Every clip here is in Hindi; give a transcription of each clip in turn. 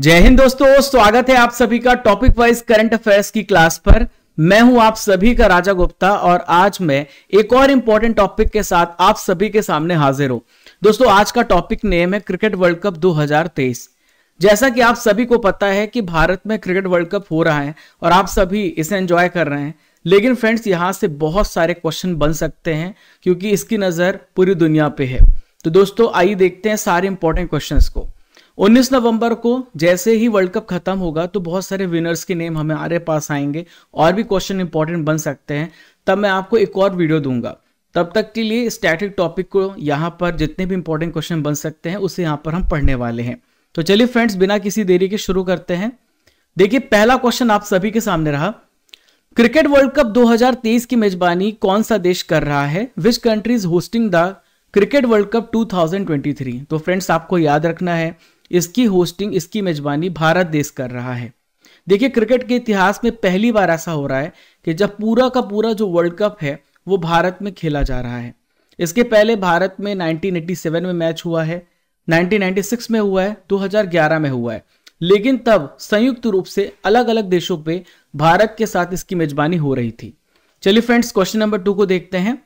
जय हिंद दोस्तों, स्वागत है आप सभी का टॉपिक वाइज करंट अफेयर्स की क्लास पर। मैं हूँ आप सभी का राजा गुप्ता और आज मैं एक और इंपॉर्टेंट टॉपिक के साथ आप सभी के सामने हाजिर हूँ। दोस्तों, आज का टॉपिक नेम है क्रिकेट वर्ल्ड कप 2023 जैसा कि आप सभी को पता है कि भारत में क्रिकेट वर्ल्ड कप हो रहा है और आप सभी इसे एंजॉय कर रहे हैं। लेकिन फ्रेंड्स यहाँ से बहुत सारे क्वेश्चन बन सकते हैं क्योंकि इसकी नज़र पूरी दुनिया पे है। तो दोस्तों, आइए देखते हैं सारे इंपॉर्टेंट क्वेश्चंस को। 19 नवंबर को जैसे ही वर्ल्ड कप खत्म होगा तो बहुत सारे विनर्स के नेम हमारे पास आएँगे। और भी क्वेश्चन इंपॉर्टेंट बन सकते हैं। तब मैं आपको एक और वीडियो दूँगा। तब तक के लिए स्टैटिक टॉपिक को यहाँ पर जितने भी इंपॉर्टेंट क्वेश्चन बन सकते हैं, उसे यहाँ पर हम पढ़ने वाले हैं। तो चलिए फ्रेंड्स बिना किसी देरी के शुरू करते हैं। देखिए, पहला क्वेश्चन आप सभी के सामने रहा। क्रिकेट वर्ल्ड कप 2023 की मेजबानी कौन सा देश कर रहा है? Which country is hosting the cricket World Cup 2023 तो फ्रेंड्स आपको याद रखना है। इसकी होस्टिंग इसकी मेजबानी भारत देश कर रहा है। देखिए क्रिकेट के इतिहास में पहली बार ऐसा हो रहा है कि जब पूरा का पूरा जो वर्ल्ड कप है, वो भारत में खेला जा रहा है। इसके पहले भारत में 1987 में मैच हुआ है 1996 में हुआ है 2011 में हुआ है। लेकिन तब संयुक्त रूप से अलग अलग देशों पे भारत के साथ इसकी मेजबानी हो रही थी। चलिए फ्रेंड्स क्वेश्चन नंबर टू को देखते हैं।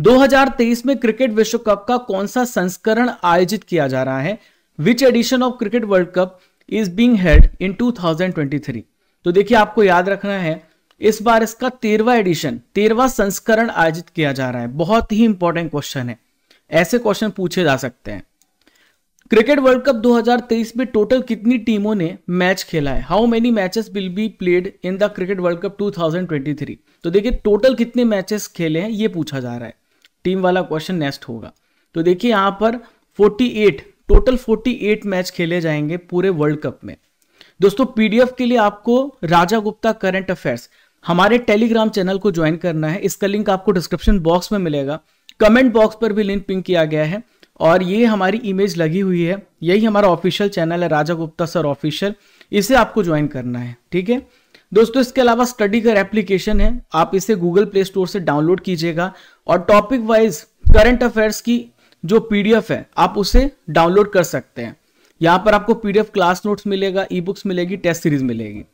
2023 में क्रिकेट विश्व कप का कौन सा संस्करण आयोजित किया जा रहा है? Which edition of cricket World Cup is being held in 2023 तो देखिए, आपको याद रखना है, इस बार इसका तेरवा एडिशन तेरवा संस्करण आयोजित किया जा रहा है। बहुत ही इंपॉर्टेंट क्वेश्चन है। ऐसे क्वेश्चन पूछे जा सकते हैं। क्रिकेट वर्ल्ड कप 2023 में टोटल कितनी टीमों ने मैच खेला है? How many matches will be played in the cricket World Cup 2023 तो देखिए टोटल कितने मैचेस खेले हैं, ये पूछा जा रहा है। टीम वाला क्वेश्चन नेक्स्ट होगा। तो देखिए, यहाँ पर 48 टोटल 48 मैच खेले जाएँगे पूरे वर्ल्ड कप में। दोस्तों, पीडीएफ के लिए आपको राजा गुप्ता करंट अफेयर्स, हमारे टेलीग्राम चैनल को ज्वाइन करना है। इसका लिंक आपको डिस्क्रिप्शन बॉक्स में मिलेगा। कमेंट बॉक्स पर भी लिंक पिंक किया गया है और ये हमारी इमेज लगी हुई है। यही हमारा ऑफिशियल चैनल है, राजा गुप्ता सर ऑफिशियल। इसे आपको ज्वाइन करना है, ठीक है? दोस्तों, इसके अलावा स्टडी कर एप्लीकेशन है। आप इसे गूगल प्ले स्टोर से डाउनलोड कीजिएगा और टॉपिक वाइज करंट अफेयर्स की जो पीडीएफ है, आप उसे डाउनलोड कर सकते हैं। यहाँ पर आपको पीडीएफ क्लास नोट्स मिलेगा ई बुक्स मिलेगी टेस्ट सीरीज़ मिलेगी।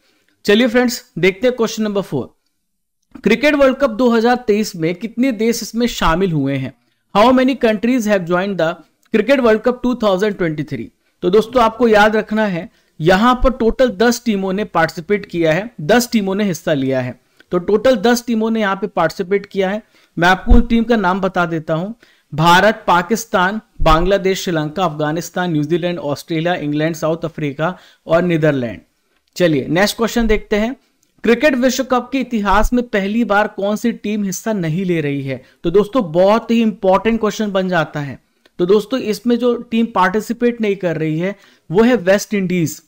चलिए फ्रेंड्स देखते हैं question number four cricket World Cup 2023 में कितने देश इसमें शामिल हुए हैं? How many countries have join the cricket World Cup 2023 तो दोस्तों, आपको याद रखना है, यहाँ पर टोटल 10 टीमों ने पार्टिसिपेट किया है 10 टीमों ने हिस्सा लिया है। तो टोटल 10 टीमों ने यहाँ पे पार्टिसिपेट किया है। मैं आपको टीम का नाम बता देता हूँ। Bharat, Pakistan, Bangladesh, Sri Lanka, Afghanistan, New Zealand, Australia, England, South Africa और नीदरलैंड। चलिए नेक्स्ट क्वेश्चन देखते हैं। क्रिकेट विश्व कप के इतिहास में पहली बार कौन सी टीम हिस्सा नहीं ले रही है? तो दोस्तों, बहुत ही इंपॉर्टेंट क्वेश्चन बन जाता है। तो दोस्तों, इसमें जो टीम पार्टिसिपेट नहीं कर रही है, वो है वेस्ट इंडीज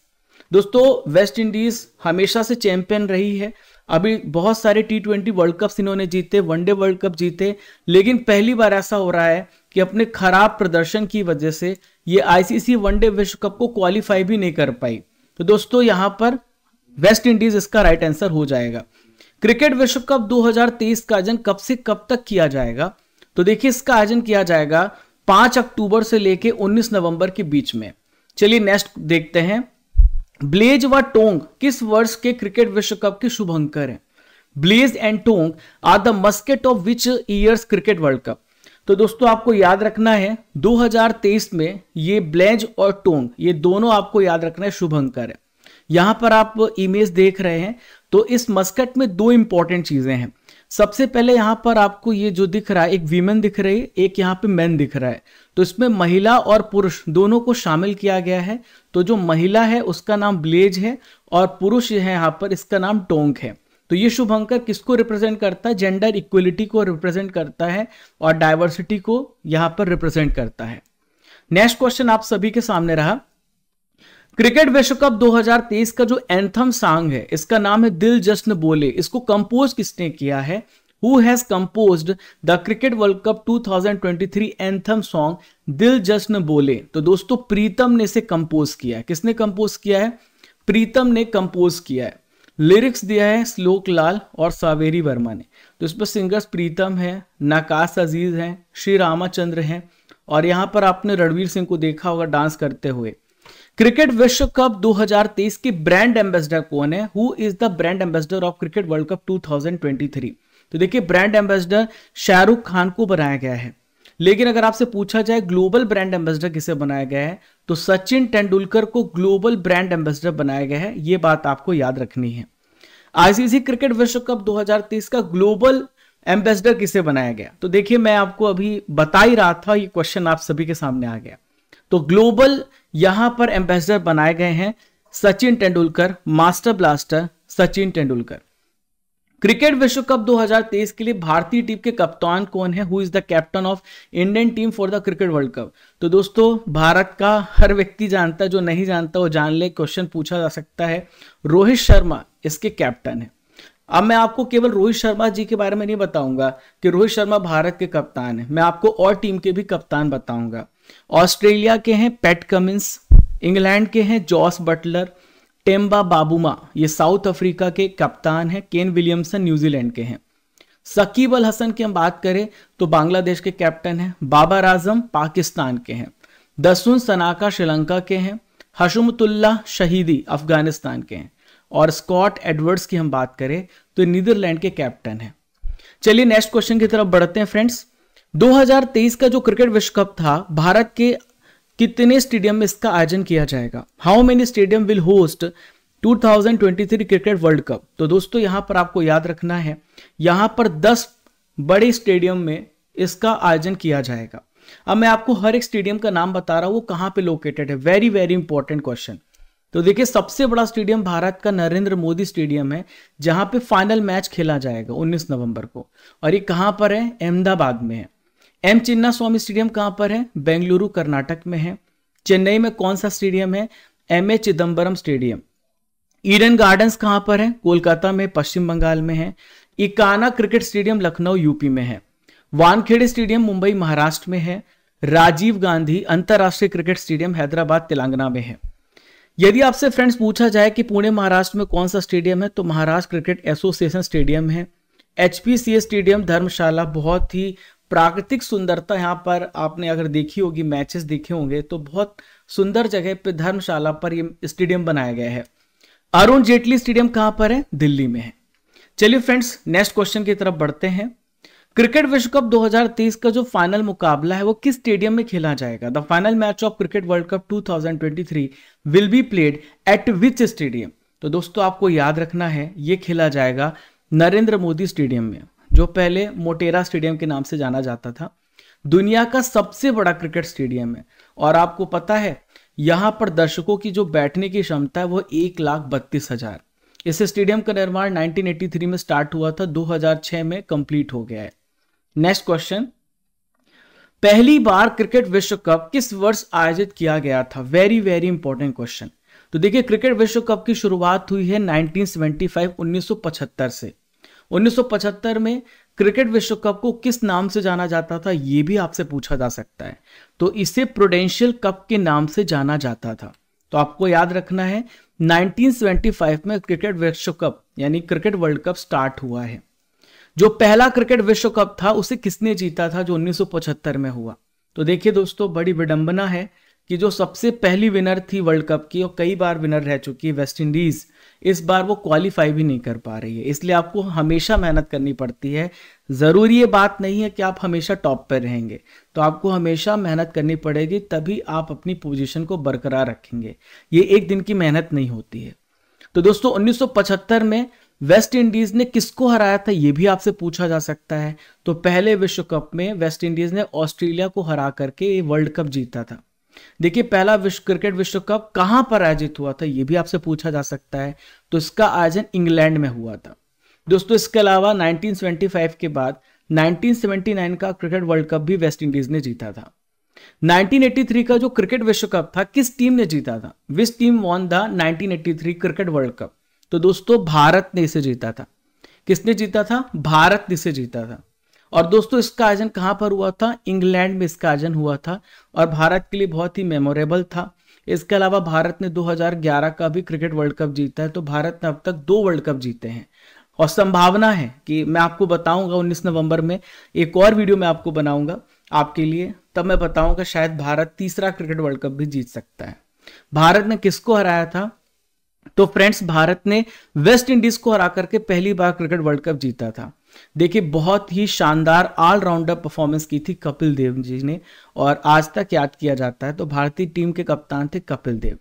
दोस्तों वेस्ट इंडीज हमेशा से चैंपियन रही है। अभी बहुत सारे टी ट्वेंटी वर्ल्ड कप इन्होंने जीते वनडे वर्ल्ड कप जीते, लेकिन पहली बार ऐसा हो रहा है कि अपने खराब प्रदर्शन की वजह से ये आईसीसी वनडे विश्व कप को क्वालिफाई भी नहीं कर पाई। तो दोस्तों, यहाँ पर वेस्ट इंडीज इसका राइट आंसर हो जाएगा। क्रिकेट विश्व कप 2023 का आयोजन कब से कब तक किया जाएगा? तो देखिए, इसका आयोजन किया जाएगा 5 अक्टूबर से लेके 19 नवंबर के बीच में। चलिए नेक्स्ट देखते हैं। ब्लेज व टोंग किस वर्ष के क्रिकेट विश्व कप के शुभंकर हैं? Blaze and Tonk are the mascot of which years cricket World Cup. तो दोस्तों, आपको याद रखना है 2023 में ये ब्लेज और टोंग, ये दोनों आपको याद रखना है शुभंकर है। यहाँ पर आप इमेज देख रहे हैं तो इस मस्कट में दो इंपॉर्टेंट चीज़ें हैं। सबसे पहले यहाँ पर आपको ये जो दिख रहा है, एक वीमेन दिख रही है, एक यहाँ पे मैन दिख रहा है। तो इसमें महिला और पुरुष दोनों को शामिल किया गया है। तो जो महिला है, उसका नाम ब्लेज है और पुरुष है यहाँ पर, इसका नाम टोंक है। तो ये शुभ अंकर किसको रिप्रेजेंट करता है? जेंडर इक्वलिटी को रिप्रेजेंट करता है और डाइवर्सिटी को यहाँ पर रिप्रेजेंट करता है। नेक्स्ट क्वेश्चन आप सभी के सामने रहा। क्रिकेट विश्व कप 2023 का जो एंथम सॉन्ग है, इसका नाम है दिल जश्न बोले। इसको कंपोज किसने किया है? Who has composed the cricket world cup 2023 anthem song Dil Jashn Bole? तो दोस्तों, प्रीतम ने इसे कंपोज किया है। किसने कंपोज किया है? प्रीतम ने कंपोज किया है। लिरिक्स दिया है श्लोक लाल और सावेरी वर्मा ने। तो इस पर सिंगर्स प्रीतम है नकाश अज़ीज़ हैं, श्री रामाचंद्र हैं, और यहाँ पर आपने रणवीर सिंह को देखा होगा डांस करते हुए। क्रिकेट विश्व कप 2023 की ब्रांड एम्बेसडर कौन है? Who is the brand ambassador of cricket World Cup 2023 तो देखिए ब्रांड एम्बेसडर शाहरुख खान को बनाया गया है। लेकिन अगर आपसे पूछा जाए ग्लोबल ब्रांड एम्बेसडर किसे बनाया गया है तो सचिन तेंदुलकर को ग्लोबल ब्रांड एम्बेसडर बनाया गया है। यह बात आपको याद रखनी है। आईसीसी क्रिकेट विश्व कप 2023 का ग्लोबल एम्बेसडर किसे बनाया गया? तो देखिए, मैं आपको अभी बता ही रहा था, ये क्वेश्चन आप सभी के सामने आ गया। तो ग्लोबल यहाँ पर एम्बेसडर बनाए गए हैं Sachin Tendulkar master blaster Sachin Tendulkar. Cricket विश्व कप 2023 के लिए भारतीय टीम के कप्तान कौन है? Who is the captain of Indian team for the cricket World Cup तो दोस्तों, भारत का हर व्यक्ति जानता है, जो नहीं जानता, वो जान ले क्वेश्चन पूछा जा सकता है। रोहित शर्मा इसके कैप्टन है। अब मैं आपको केवल रोहित शर्मा जी के बारे में नहीं बताऊँगा कि रोहित शर्मा भारत के कप्तान है। मैं आपको और टीम के भी कप्तान बताऊँगा। ऑस्ट्रेलिया के हैं पैट कमिंस, इंग्लैंड के हैं जॉस बटलर, टेम्बा बाबूमा, ये साउथ अफ्रीका के कप्तान हैं, केन विलियमसन न्यूजीलैंड के हैं। सकीब अल हसन की हम बात करें तो बांग्लादेश के कैप्टन हैं, बाबर आज़म पाकिस्तान के हैं। दसुन सनाका श्रीलंका के हैं हशुमतुल्ला शहीदी अफ़गानिस्तान के हैं। और स्कॉट एडवर्ड्स की हम बात करें तो नीदरलैंड के कैप्टन हैं। चलिए नेक्स्ट क्वेश्चन की तरफ़ बढ़ते हैं, फ्रेंड्स। 2023 का जो क्रिकेट विश्व कप था, भारत के कितने स्टेडियम में इसका आयोजन किया जाएगा? How many stadium will host 2023 cricket World Cup तो दोस्तों, यहाँ पर आपको याद रखना है, यहाँ पर 10 बड़े स्टेडियम में इसका आयोजन किया जाएगा। अब मैं आपको हर एक स्टेडियम का नाम बता रहा हूँ, वो कहाँ पे लोकेटेड है? वेरी वेरी इंपॉर्टेंट क्वेश्चन तो देखिए, सबसे बड़ा स्टेडियम भारत का नरेंद्र मोदी स्टेडियम है, जहाँ पे फाइनल मैच खेला जाएगा 19 नवंबर को। और ये कहाँ पर है? अहमदाबाद में है। एम चिन्ना स्वामी स्टेडियम कहाँ पर है? बेंगलुरु, कर्नाटक में है। चेन्नई में कौन सा स्टेडियम है? M A Chidambaram stadium. Eden Gardens कहाँ पर है? कोलकाता में, पश्चिम बंगाल में है। Ekana cricket stadium Lucknow, UP में है। वानखेड़े स्टेडियम मुंबई, महाराष्ट्र में है। राजीव गांधी अंतरराष्ट्रीय क्रिकेट स्टेडियम हैदराबाद, तेलंगाना में है। यदि आपसे फ्रेंड्स पूछा जाए कि पुणे, महाराष्ट्र में कौन सा स्टेडियम है तो महाराष्ट्र क्रिकेट एसोसिएशन स्टेडियम है। एचपीसीए स्टेडियम धर्मशाला बहुत ही प्राकृतिक सुंदरता यहाँ पर आपने अगर देखी होगी मैचेस देखे होंगे तो बहुत सुंदर जगह पे धर्मशाला पर ये स्टेडियम बनाया गया है। अरुण जेटली स्टेडियम कहाँ पर है? दिल्ली में है। चलिए फ्रेंड्स नेक्स्ट क्वेश्चन की तरफ़ बढ़ते हैं। क्रिकेट विश्व कप 2023 का जो फाइनल मुकाबला है, वो किस स्टेडियम में खेला जाएगा? The final match of cricket world cup 2023 will be played at which stadium तो दोस्तों, आपको याद रखना है, ये खेला जाएगा नरेंद्र मोदी स्टेडियम में। जो पहले मोटेरा स्टेडियम के नाम से जाना जाता था, दुनिया का सबसे बड़ा क्रिकेट स्टेडियम है। और आपको पता है, यहाँ पर दर्शकों की जो बैठने की क्षमता है, वो एक लाख बत्तीस हज़ार। इस स्टेडियम का निर्माण 1983 में स्टार्ट हुआ था 2006 में कंप्लीट हो गया है। Next question. पहली बार क्रिकेट विश्व कप किस वर्ष आयोजित किया गया था? वेरी वेरी इंपॉर्टेंट क्वेश्चन तो देखिए, क्रिकेट विश्व कप की शुरुआत हुई है 1975 1975 से। 1975 में क्रिकेट विश्व कप को किस नाम से जाना जाता था यह भी आपसे पूछा जा सकता है। तो इसे प्रोडेंशियल कप के नाम से जाना जाता था। तो आपको याद रखना है 1975 में क्रिकेट विश्व कप, यानी क्रिकेट वर्ल्ड कप स्टार्ट हुआ है। जो पहला क्रिकेट विश्व कप था, उसे किसने जीता था, जो 1975 में हुआ? तो देखिए दोस्तों, बड़ी विडंबना है कि जो सबसे पहली विनर थी वर्ल्ड कप की, और कई बार विनर रह चुकी है वेस्ट इंडीज। इस बार वो क्वालिफाई भी नहीं कर पा रही है। इसलिए आपको हमेशा मेहनत करनी पड़ती है। ज़रूरी ये बात नहीं है कि आप हमेशा टॉप पर रहेंगे। तो आपको हमेशा मेहनत करनी पड़ेगी, तभी आप अपनी पोजीशन को बरकरार रखेंगे। ये एक दिन की मेहनत नहीं होती है। तो दोस्तों 1975 में वेस्ट इंडीज ने किसको हराया था यह भी आपसे पूछा जा सकता है। तो पहले विश्व कप में वेस्ट इंडीज ने ऑस्ट्रेलिया को हरा करके वर्ल्ड कप जीता था। देखिए, पहला विश्व, क्रिकेट विश्व कप कहाँ पर आयोजित हुआ था यह भी आपसे पूछा जा सकता है। तो इसका आयोजन इंग्लैंड में हुआ था। दोस्तों, इसके अलावा 1975 के बाद 1979 का क्रिकेट वर्ल्ड कप भी वेस्ट इंडीज ने जीता था। 1983 का जो क्रिकेट विश्व कप था, किस टीम ने जीता था? Which team won the 1983 cricket World Cup? तो दोस्तों, भारत ने इसे जीता था। किसने जीता था? भारत ने इसे जीता था। और दोस्तों, इसका आयोजन कहाँ पर हुआ था? इंग्लैंड में इसका आयोजन हुआ था और भारत के लिए बहुत ही मेमोरेबल था। इसके अलावा भारत ने 2011 का भी क्रिकेट वर्ल्ड कप जीता है तो भारत ने अब तक दो वर्ल्ड कप जीते हैं। और संभावना है कि मैं आपको बताऊँगा 19 नवंबर में, एक और वीडियो मैं आपको बनाऊँगा आपके लिए, तब मैं बताऊँगा शायद भारत तीसरा क्रिकेट वर्ल्ड कप भी जीत सकता है। भारत ने किसको हराया था? तो फ्रेंड्स, भारत ने वेस्ट इंडीज को हरा करके पहली बार क्रिकेट वर्ल्ड कप जीता था। देखिए, बहुत ही शानदार ऑलराउंडर परफॉर्मेंस की थी कपिल देव जी ने, और आज तक याद किया जाता है तो भारतीय टीम के कप्तान थे कपिल देव।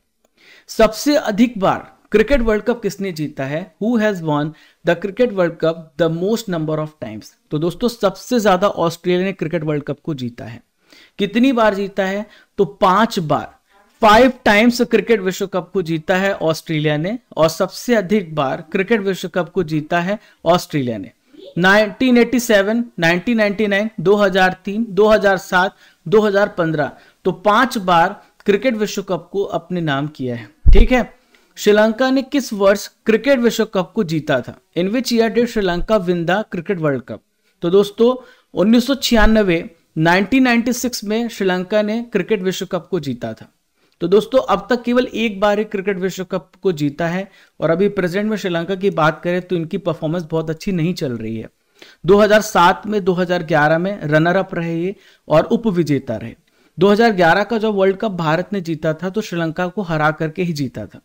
सबसे अधिक बार क्रिकेट वर्ल्ड कप किसने जीता है? Who has won the cricket World Cup the most number of times तो दोस्तों, सबसे ज़्यादा ऑस्ट्रेलिया ने क्रिकेट वर्ल्ड कप को जीता है। कितनी बार जीता है? तो पाँच बार। फाइव टाइम्स क्रिकेट विश्व कप को जीता है ऑस्ट्रेलिया ने, और सबसे अधिक बार क्रिकेट विश्व कप को जीता है ऑस्ट्रेलिया ने। 1987, 1999, 2003, 2007, 2015 तो पाँच बार क्रिकेट विश्व कप को अपने नाम किया है। ठीक है? श्रीलंका ने किस वर्ष क्रिकेट विश्व कप को जीता था? In which year did Sri Lanka win the cricket World Cup तो दोस्तों उन्नीस 1996 में श्रीलंका ने क्रिकेट विश्व कप को जीता था। तो दोस्तों, अब तक केवल एक बार ही क्रिकेट विश्व कप को जीता है और अभी प्रेजेंट में श्रीलंका की बात करें तो इनकी परफॉर्मेंस बहुत अच्छी नहीं चल रही है। 2007 में 2011 में रनर अप रहे ये और उप विजेता रहे 2011 का जो वर्ल्ड कप भारत ने जीता था तो श्रीलंका को हरा करके ही जीता था।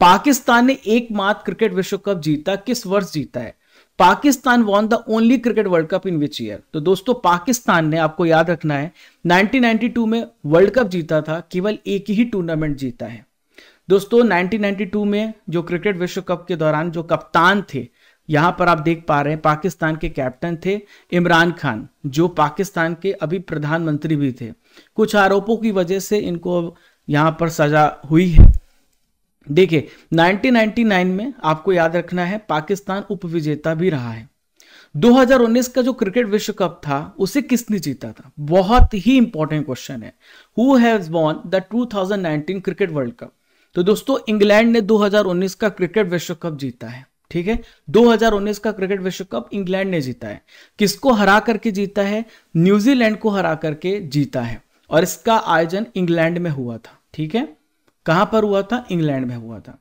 पाकिस्तान ने एकमात्र क्रिकेट विश्व कप जीता, किस वर्ष जीता है? Pakistan won the only cricket World Cup in which year तो दोस्तों, पाकिस्तान ने आपको याद रखना है 1992 में वर्ल्ड कप जीता था, केवल एक ही टूर्नामेंट जीता है। दोस्तों 1992 में जो क्रिकेट विश्व कप के दौरान जो कप्तान थे, यहाँ पर आप देख पा रहे हैं, पाकिस्तान के कैप्टन थे इमरान खान, जो पाकिस्तान के अभी प्रधानमंत्री भी थे। कुछ आरोपों की वजह से इनको यहाँ पर सजा हुई है। देखिए 1999 में आपको याद रखना है, पाकिस्तान उपविजेता भी रहा है। 2019 का जो क्रिकेट विश्व कप था, उसे किसने जीता था? बहुत ही इंपॉर्टेंट क्वेश्चन है। Who has won the 2019 cricket world cup तो दोस्तों, इंग्लैंड ने 2019 का क्रिकेट विश्व कप जीता है, ठीक है? 2019 का क्रिकेट विश्व कप इंग्लैंड ने जीता है। किसको हरा करके जीता है? न्यूजीलैंड को हरा करके जीता है। और इसका आयोजन इंग्लैंड में हुआ था, ठीक है? कहाँ पर हुआ था? इंग्लैंड में हुआ था।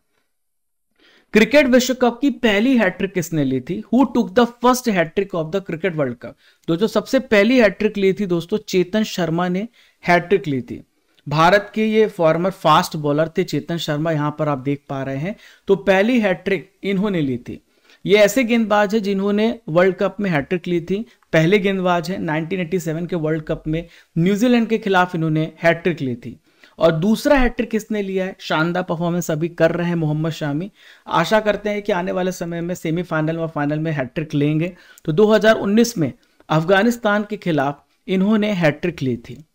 क्रिकेट विश्व कप की पहली हैट्रिक किसने ली थी? Who took the first hat trick of the cricket world cup तो जो सबसे पहली हैट्रिक ली थी दोस्तों, चेतन शर्मा ने हैट्रिक ली थी। भारत के ये फॉर्मर फास्ट बॉलर थे चेतन शर्मा, यहाँ पर आप देख पा रहे हैं। तो पहली हैट्रिक इन्होंने ली थी। ये ऐसे गेंदबाज है जिन्होंने वर्ल्ड कप में हैट्रिक ली थी। पहले गेंदबाज है 1987 के वर्ल्ड कप में न्यूजीलैंड के खिलाफ इन्होंने हैट्रिक ली थी। और दूसरा हैट्रिक किसने लिया है? शानदार परफॉर्मेंस अभी कर रहे हैं मोहम्मद शामी। आशा करते हैं कि आने वाले समय में सेमीफाइनल व फाइनल में हैट्रिक लेंगे। तो 2019 में अफ़गानिस्तान के खिलाफ इन्होंने हैट्रिक ली थी।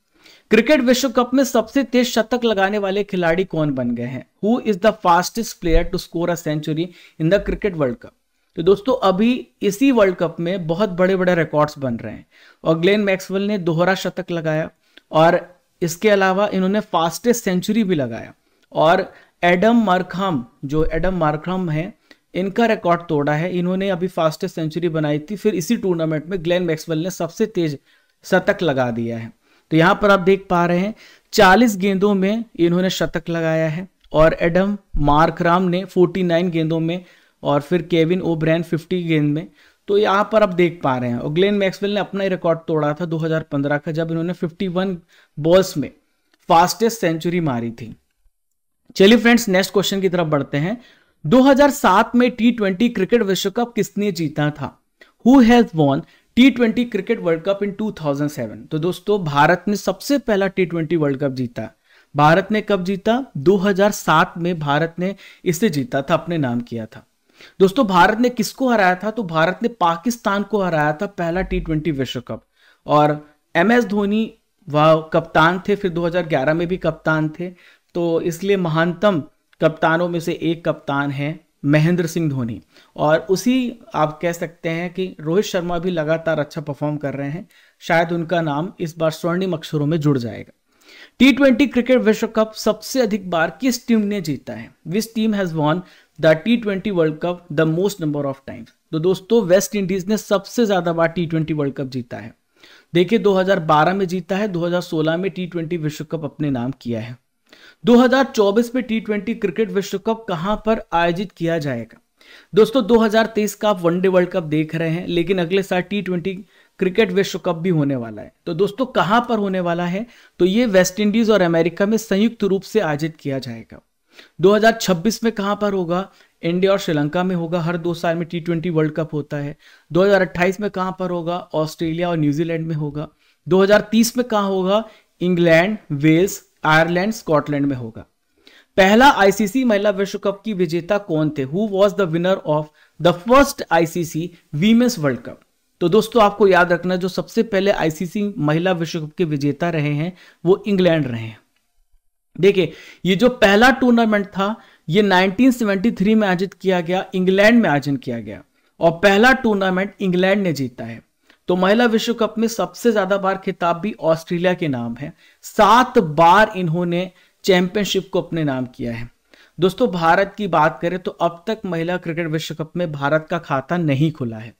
क्रिकेट विश्व कप में सबसे तेज शतक लगाने वाले खिलाड़ी कौन बन गए हैं? Who is the fastest player to score a century in the cricket world cup तो दोस्तों, अभी इसी वर्ल्ड कप में बहुत बड़े बड़े रिकॉर्ड्स बन रहे हैं। और ग्लेन मैक्सवेल ने दोहरा शतक लगाया। और इसके अलावा इन्होंने फास्टेस्ट सेंचुरी भी लगाया। और एडम मार्कहम, जो एडम मार्कहम है, इनका रिकॉर्ड तोड़ा है। इन्होंने अभी फास्टेस्ट सेंचुरी बनाई थी, फिर इसी टूर्नामेंट में ग्लेन मैक्सवेल ने सबसे तेज शतक लगा दिया है। तो यहाँ पर आप देख पा रहे हैं 40 गेंदों में इन्होंने शतक लगाया है और एडम मार्कराम ने 49 गेंदों में और फिर केविन ओब्रैन 50 गेंद में। तो यहाँ पर आप देख पा रहे हैं। और ग्लेन मैक्सवेल ने अपना ही रिकॉर्ड तोड़ा था 2015 का, जब इन्होंने 51 बॉल्स में फास्टेस्ट सेंचुरी मारी थी। चलिए फ्रेंड्स नेक्स्ट क्वेश्चन की तरफ़ बढ़ते हैं। 2007 में टी ट्वेंटी क्रिकेट विश्व कप किसने जीता था? Who has won T twenty cricket world cup in 2007 तो दोस्तों, भारत ने सबसे पहला टी ट्वेंटी वर्ल्ड कप जीता। भारत ने कब जीता? 2007 में भारत ने इसे जीता था, अपने नाम किया था। दोस्तों, भारत ने किसको हराया था? तो भारत ने पाकिस्तान को हराया था पहला टी ट्वेंटी विश्व कप। और एम एस धोनी वह कप्तान थे, फिर 2011 में भी कप्तान थे। तो इसलिए महानतम कप्तानों में से एक कप्तान है महेंद्र सिंह धोनी। और उसी आप कह सकते हैं कि रोहित शर्मा भी लगातार अच्छा परफॉर्म कर रहे हैं। शायद उनका नाम इस बार स्वर्णिम अक्षरों में जुड़ जाएगा। टी ट्वेंटी क्रिकेट विश्व कप सबसे अधिक बार किस टीम ने जीता है? Which team has won the T twenty world cup the most number of times. तो दोस्तों, वेस्ट इंडीज ने सबसे ज़्यादा बार टी ट्वेंटी वर्ल्ड कप जीता है। देखिए 2012 में जीता है 2016 में टी ट्वेंटी विश्व कप अपने नाम किया है। 2024 में टी ट्वेंटी क्रिकेट विश्व कप कहाँ पर आयोजित किया जाएगा? दोस्तों 2023 का आप वनडे वर्ल्ड कप देख रहे हैं, लेकिन अगले साल टी ट्वेंटी क्रिकेट विश्व कप भी होने वाला है। तो दोस्तों, कहाँ पर होने वाला है? तो ये वेस्ट इंडीज और अमेरिका में संयुक्त रूप से आयोजित किया जाएगा। 2026 में कहाँ पर होगा? इंडिया और श्रीलंका में होगा। हर दो साल में टी ट्वेंटी वर्ल्ड कप होता है। 2028 में कहाँ पर होगा? ऑस्ट्रेलिया और न्यूजीलैंड में होगा। 2030 में कहाँ होगा? इंग्लैंड, वेल्स, आयरलैंड, स्कॉटलैंड में होगा। पहला आईसीसी महिला विश्व कप की विजेता कौन थे? Who was the winner of the first ICC women's world cup तो दोस्तों, आपको याद रखना जो सबसे पहले आईसीसी महिला विश्व कप के विजेता रहे हैं, वो इंग्लैंड रहे हैं। देखिए, ये जो पहला टूर्नामेंट था, ये 1973 में आयोजित किया गया, इंग्लैंड में आयोजन किया गया। और पहला टूर्नामेंट इंग्लैंड ने जीता है। तो महिला विश्व कप में सबसे ज़्यादा बार खिताब भी ऑस्ट्रेलिया के नाम है। सात बार इन्होंने चैंपियनशिप को अपने नाम किया है। दोस्तों, भारत की बात करें तो अब तक महिला क्रिकेट विश्व कप में भारत का खाता नहीं खुला है।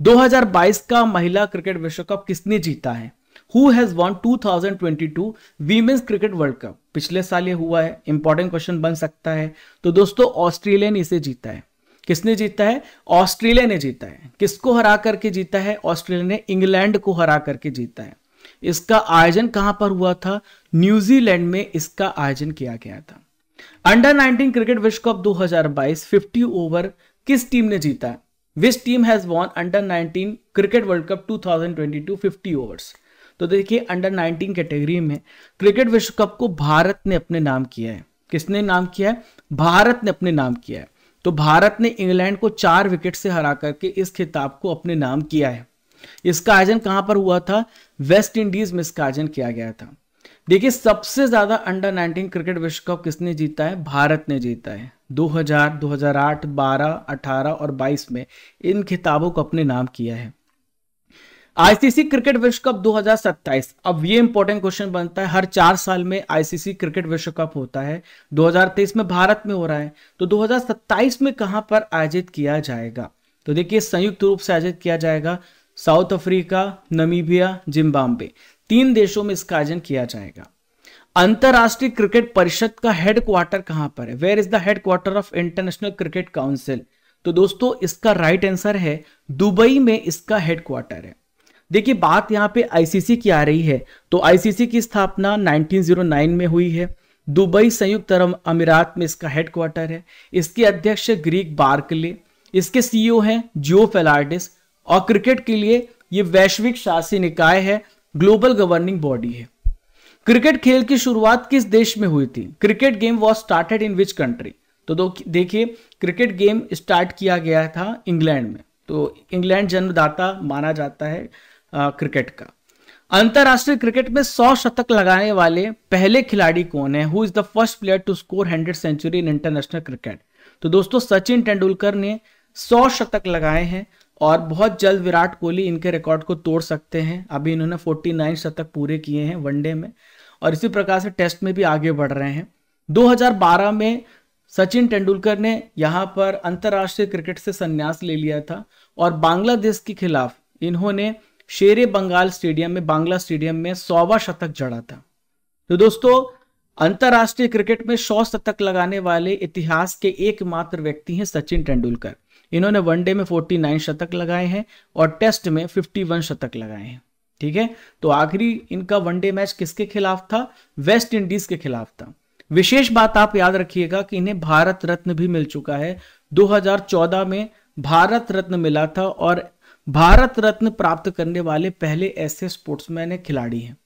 2022 का महिला क्रिकेट विश्व कप किसने जीता है? Who has won 2022 women's cricket world cup पिछले साल ये हुआ है इंपॉर्टेंट क्वेश्चन बन सकता है। तो दोस्तों ऑस्ट्रेलिया ने इसे जीता है। किसने जीता है? ऑस्ट्रेलिया ने जीता है। किसको हरा करके जीता है? ऑस्ट्रेलिया ने इंग्लैंड को हरा करके जीता है। इसका आयोजन कहाँ पर हुआ था? न्यूजीलैंड में इसका आयोजन किया गया था। अंडर 19 क्रिकेट विश्व कप 2022 50 ओवर किस टीम ने जीता? Which team has won under 19 cricket world cup 2022 50 overs तो देखिए अंडर 19 कैटेगरी में क्रिकेट विश्व कप को भारत ने अपने नाम किया है। किसने नाम किया है? भारत ने अपने नाम किया है। तो भारत ने इंग्लैंड को चार विकेट से हरा करके इस खिताब को अपने नाम किया है। इसका आयोजन कहाँ पर हुआ था? वेस्ट इंडीज में इसका आयोजन किया गया था। देखिए सबसे ज़्यादा अंडर 19 क्रिकेट विश्व कप किसने जीता है? भारत ने जीता है। 2000, 2008, 12, 18 और 22 में इन खिताबों को अपने नाम किया है। आईसीसी क्रिकेट विश्व कप 2027 अब ये इंपॉर्टेंट क्वेश्चन बनता है, हर चार साल में आईसीसी क्रिकेट विश्व कप होता है। 2023 में भारत में हो रहा है तो 2027 में कहाँ पर आयोजित किया जाएगा? तो देखिए, संयुक्त रूप से आयोजित किया जाएगा साउथ अफ्रीका, नमीबिया, जिम्बाब्वे। तीन देशों में इसका आयोजन किया जाएगा। अंतरराष्ट्रीय क्रिकेट परिषद का हेडक्वार्टर कहाँ पर है? Where is the headquarter of international cricket council तो दोस्तों, इसका राइट आंसर है, दुबई में इसका हेडक्वार्टर है। देखिए, बात यहाँ पे आईसीसी की आ रही है। तो आईसीसी की स्थापना 1909 में हुई है। दुबई संयुक्त अरब अमीरात में इसका हेडक्वार्टर है। इसके अध्यक्ष ग्रीक बार्कले। इसके सीईओ हैं जियो फेलार्डिस। और क्रिकेट के लिए ये वैश्विक शासी निकाय है, ग्लोबल गवर्निंग बॉडी है। क्रिकेट खेल की शुरुआत किस देश में हुई थी? Cricket game was started in which country? तो देखिए, क्रिकेट गेम स्टार्ट किया गया था इंग्लैंड में। तो इंग्लैंड जन्मदाता माना जाता है। क्रिकेट का। अंतरराष्ट्रीय क्रिकेट में 100 शतक लगाने वाले पहले खिलाड़ी कौन है? Who is the first player to score hundred century in international cricket तो दोस्तों, सचिन तेंदुलकर ने 100 शतक लगाए हैं और बहुत जल्द विराट कोहली इनके रिकॉर्ड को तोड़ सकते हैं। अभी इन्होंने 49 शतक पूरे किए हैं वनडे में और इसी प्रकार से टेस्ट में भी आगे बढ़ रहे हैं। 2012 में सचिन तेंदुलकर ने यहाँ पर अंतरराष्ट्रीय क्रिकेट से संन्यास ले लिया था और बांग्लादेश के खिलाफ इन्होंने शेरे बंगाल स्टेडियम में, बांग्ला स्टेडियम में सौवा शतक जड़ा था। तो दोस्तों, अंतरराष्ट्रीय क्रिकेट में सौ शतक लगाने वाले इतिहास के एकमात्र व्यक्ति हैं सचिन तेंदुलकर। इन्होंने वनडे में 49 शतक लगाए हैं और टेस्ट में 51 शतक लगाए हैं। ठीक है? तो आखिरी इनका वनडे मैच किसके खिलाफ था? वेस्ट इंडीज के खिलाफ था। विशेष बात आप याद रखिएगा कि इन्हें भारत रत्न भी मिल चुका है। 2014 में भारत रत्न मिला था और भारत रत्न प्राप्त करने वाले पहले ऐसे स्पोर्ट्समैन खिलाड़ी हैं।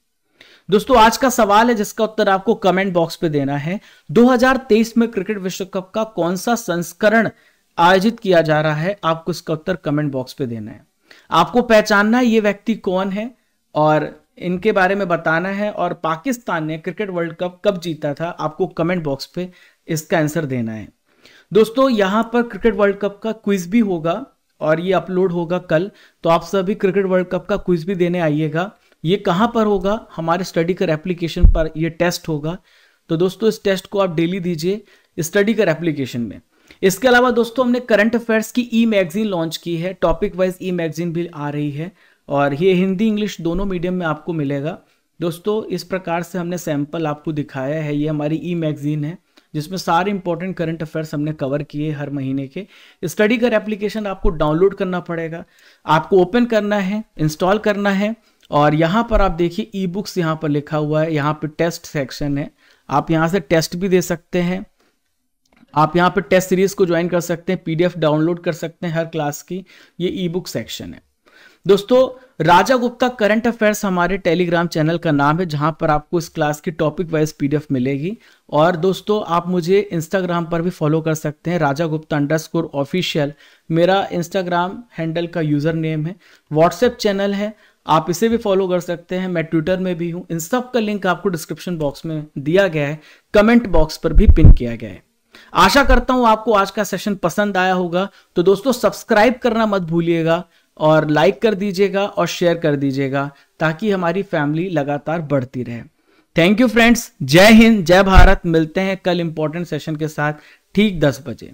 दोस्तों, आज का सवाल है, जिसका उत्तर आपको कमेंट बॉक्स पे देना है। 2023 में क्रिकेट विश्व कप का कौन सा संस्करण आयोजित किया जा रहा है? आपको इसका उत्तर कमेंट बॉक्स पे देना है। आपको पहचानना है ये व्यक्ति कौन है, और इनके बारे में बताना है, और पाकिस्तान ने क्रिकेट वर्ल्ड कप कब जीता था, आपको कमेंट बॉक्स पे इसका आंसर देना है। दोस्तों, यहाँ पर क्रिकेट वर्ल्ड कप का क्विज भी होगा। और ये अपलोड होगा कल। तो आप सभी क्रिकेट वर्ल्ड कप का क्विज भी देने आइएगा। ये कहाँ पर होगा? हमारे स्टडी कर एप्लीकेशन पर ये टेस्ट होगा। तो दोस्तों, इस टेस्ट को आप डेली दीजिए स्टडी कर एप्लीकेशन में। इसके अलावा दोस्तों, हमने करंट अफेयर्स की ई मैगजीन लॉन्च की है। टॉपिक वाइज ई मैगजीन भी आ रही है और ये हिंदी इंग्लिश दोनों मीडियम में आपको मिलेगा। दोस्तों, इस प्रकार से हमने सैंपल आपको दिखाया है। ये हमारी ई मैगजीन है। जिसमें सारे इंपॉर्टेंट करंट अफेयर्स हमने कवर किए हर महीने के। स्टडी कर एप्लीकेशन आपको डाउनलोड करना पड़ेगा। आपको ओपन करना है इंस्टॉल करना है, और यहाँ पर आप देखिए ई बुक्स यहाँ पर लिखा हुआ है। यहाँ पे टेस्ट सेक्शन है। आप यहाँ से टेस्ट भी दे सकते हैं। आप यहाँ पे टेस्ट सीरीज़ को ज्वाइन कर सकते हैं पीडीएफ डाउनलोड कर सकते हैं हर क्लास की। ये ई बुक सेक्शन है। दोस्तों, राजा गुप्ता करंट अफेयर्स हमारे टेलीग्राम चैनल का नाम है, जहाँ पर आपको इस क्लास की टॉपिक वाइज पीडीएफ मिलेगी। और दोस्तों, आप मुझे इंस्टाग्राम पर भी फॉलो कर सकते हैं, Raja Gupta under score official मेरा इंस्टाग्राम हैंडल का यूज़र नेम है व्हाट्सएप चैनल है, आप इसे भी फॉलो कर सकते हैं। मैं ट्विटर में भी हूँ। इन सब का लिंक आपको डिस्क्रिप्शन बॉक्स में दिया गया है कमेंट बॉक्स पर भी पिन किया गया है। आशा करता हूँ आपको आज का सेशन पसंद आया होगा। तो दोस्तों सब्सक्राइब करना मत भूलिएगा। और लाइक कर दीजिएगा और शेयर कर दीजिएगा ताकि हमारी फैमिली लगातार बढ़ती रहे। थैंक यू फ्रेंड्स जय हिंद, जय भारत। मिलते हैं कल इंपॉर्टेंट सेशन के साथ ठीक दस बजे।